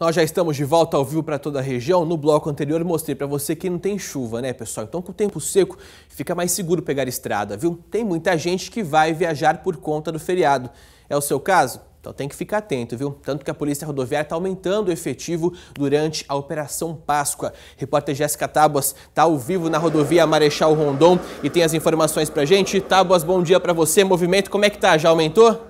Nós já estamos de volta ao vivo para toda a região. No bloco anterior mostrei para você que não tem chuva, né, pessoal? Então, com o tempo seco, fica mais seguro pegar estrada, viu? Tem muita gente que vai viajar por conta do feriado. É o seu caso? Então tem que ficar atento, viu? Tanto que a Polícia Rodoviária está aumentando o efetivo durante a Operação Páscoa. Repórter Jéssica Tábuas está ao vivo na rodovia Marechal Rondon e tem as informações para gente. Tábuas, bom dia para você. Movimento, como é que tá? Já aumentou?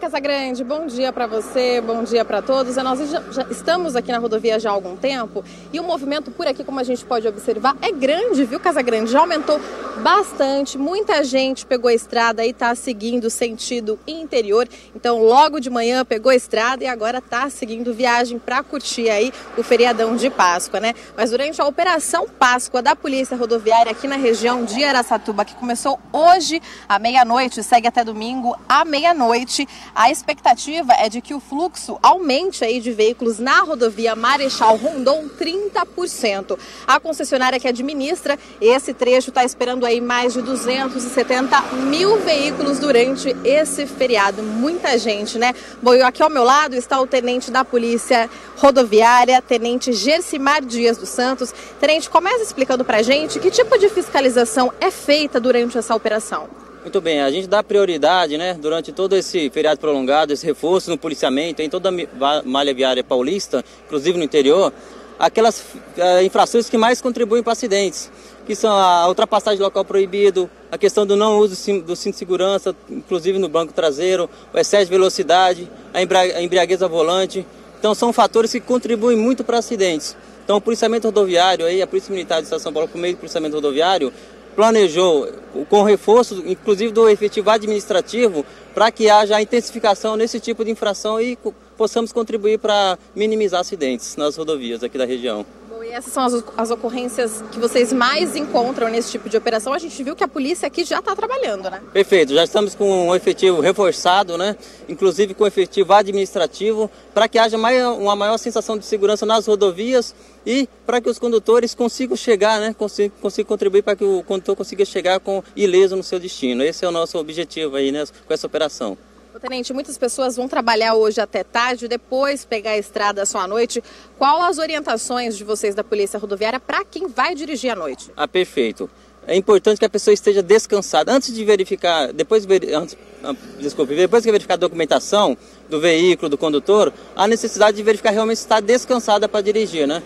Casagrande, bom dia para você, bom dia para todos. Nós já, já, estamos aqui na rodovia já há algum tempo e o movimento por aqui, como a gente pode observar, é grande, viu, Casagrande? Já aumentou bastante, muita gente pegou a estrada e está seguindo sentido interior. Então, logo de manhã pegou a estrada e agora está seguindo viagem para curtir aí o feriadão de Páscoa, né? Mas durante a Operação Páscoa da Polícia Rodoviária aqui na região de Araçatuba, que começou hoje à meia-noite, segue até domingo à meia-noite, a expectativa é de que o fluxo aumente aí de veículos na rodovia Marechal Rondon 30%. A concessionária que administra esse trecho está esperando aí mais de 270 mil veículos durante esse feriado. Muita gente, né? Bom, aqui ao meu lado está o tenente da Polícia Rodoviária, tenente Gersimar Dias dos Santos. Tenente, começa explicando para gente que tipo de fiscalização é feita durante essa operação. Muito bem, a gente dá prioridade, né, durante todo esse feriado prolongado, esse reforço no policiamento, em toda a malha viária paulista, inclusive no interior, aquelas uh, infrações que mais contribuem para acidentes, que são a ultrapassagem do local proibido, a questão do não uso do cinto de segurança, inclusive no banco traseiro, o excesso de velocidade, a embriaguez ao volante. Então são fatores que contribuem muito para acidentes. Então o policiamento rodoviário, aí, a Polícia Militar de São Paulo, por meio do policiamento rodoviário, planejou com reforço, inclusive do efetivo administrativo, para que haja a intensificação nesse tipo de infração e possamos contribuir para minimizar acidentes nas rodovias aqui da região. Essas são as, as, ocorrências que vocês mais encontram nesse tipo de operação. A gente viu que a polícia aqui já está trabalhando, né? Perfeito, já estamos com um efetivo reforçado, né? Inclusive com efetivo administrativo, para que haja mais, uma maior sensação de segurança nas rodovias e para que os condutores consigam chegar, né? Consigam, consigam contribuir para que o condutor consiga chegar com ileso no seu destino. Esse é o nosso objetivo aí, né? Com essa operação. Tenente, muitas pessoas vão trabalhar hoje até tarde, depois pegar a estrada só à noite. Qual as orientações de vocês da Polícia Rodoviária para quem vai dirigir à noite? Ah, perfeito. É importante que a pessoa esteja descansada. Antes de verificar, depois, antes, ah, desculpe, depois que verificar a documentação do veículo, do condutor, há necessidade de verificar realmente se está descansada para dirigir, né?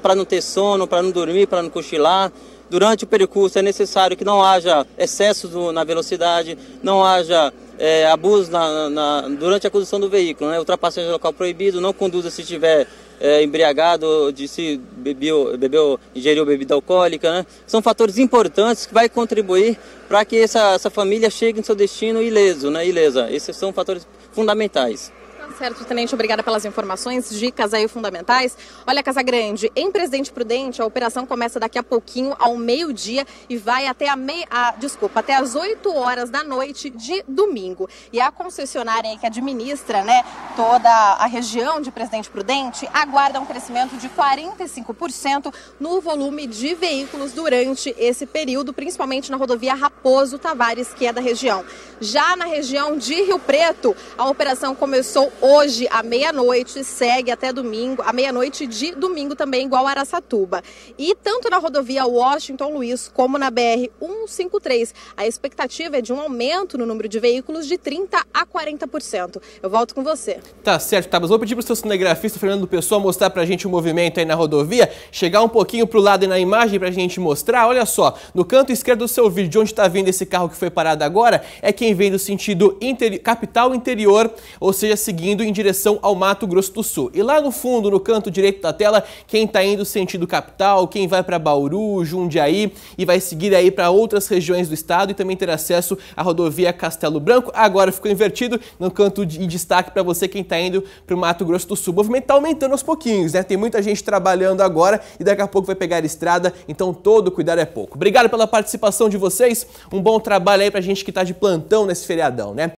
Para não ter sono, para não dormir, para não cochilar. Durante o percurso é necessário que não haja excesso na velocidade, não haja é, abuso na, na, durante a condução do veículo, né? ultrapassagem local proibido, não conduza se estiver é, embriagado, de se bebeu, bebeu, ingeriu bebida alcoólica. Né? São fatores importantes que vai contribuir para que essa, essa família chegue em seu destino ileso, né? ilesa. Esses são fatores fundamentais. Certo, Tenente, obrigada pelas informações, dicas aí fundamentais. Olha, Casa Grande, em Presidente Prudente, a operação começa daqui a pouquinho, ao meio-dia, e vai até a meia. A, desculpa, até as 8 horas da noite de domingo. E a concessionária aí que administra né, toda a região de Presidente Prudente aguarda um crescimento de 45% no volume de veículos durante esse período, principalmente na rodovia Raposo Tavares, que é da região. Já na região de Rio Preto, a operação começou hoje à meia-noite, segue até domingo, à meia-noite de domingo também, igual Araçatuba. E tanto na rodovia Washington Luiz como na BR 153, a expectativa é de um aumento no número de veículos de 30 a 40%. Eu volto com você. Tá certo, tá, mas vou pedir para o seu cinegrafista Fernando Pessoa mostrar para a gente o movimento aí na rodovia, chegar um pouquinho para o lado e na imagem para a gente mostrar. Olha só, no canto esquerdo do seu vídeo, onde está vindo esse carro que foi parado agora, é quem vem do sentido interi capital interior, ou seja, seguindo indo em direção ao Mato Grosso do Sul. E lá no fundo, no canto direito da tela, quem está indo sentido capital, quem vai para Bauru, Jundiaí e vai seguir aí para outras regiões do estado e também ter acesso à rodovia Castelo Branco. Agora ficou invertido no canto de destaque para você quem está indo para o Mato Grosso do Sul. O movimento está aumentando aos pouquinhos, né? Tem muita gente trabalhando agora e daqui a pouco vai pegar a estrada, então todo cuidado é pouco. Obrigado pela participação de vocês, um bom trabalho aí para gente que está de plantão nesse feriadão, né?